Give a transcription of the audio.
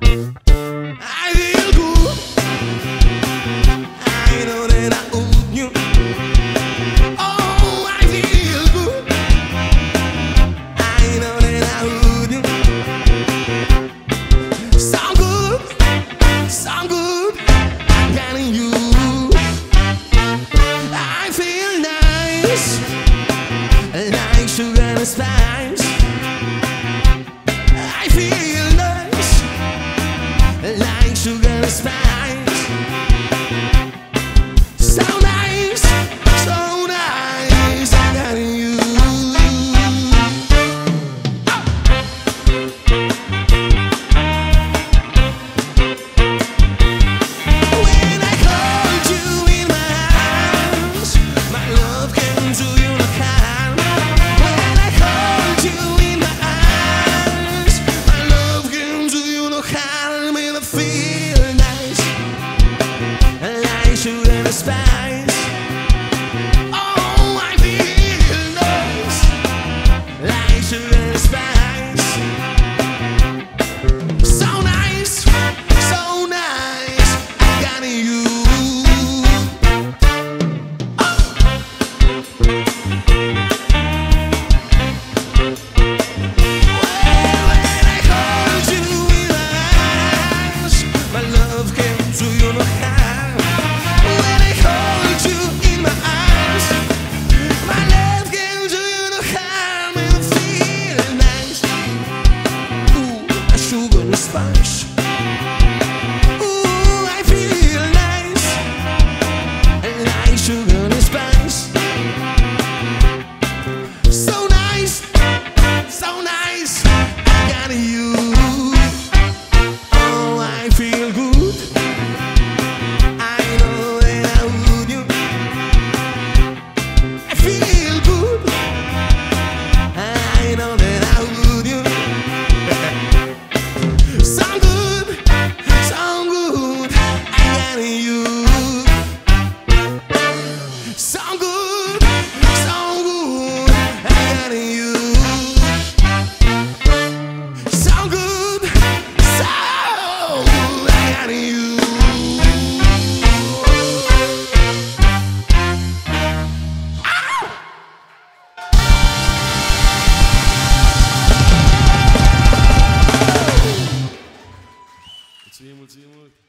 Música despise Oh, I Like So nice, so nice I got you. Oh. satisfaction. Guilty Look.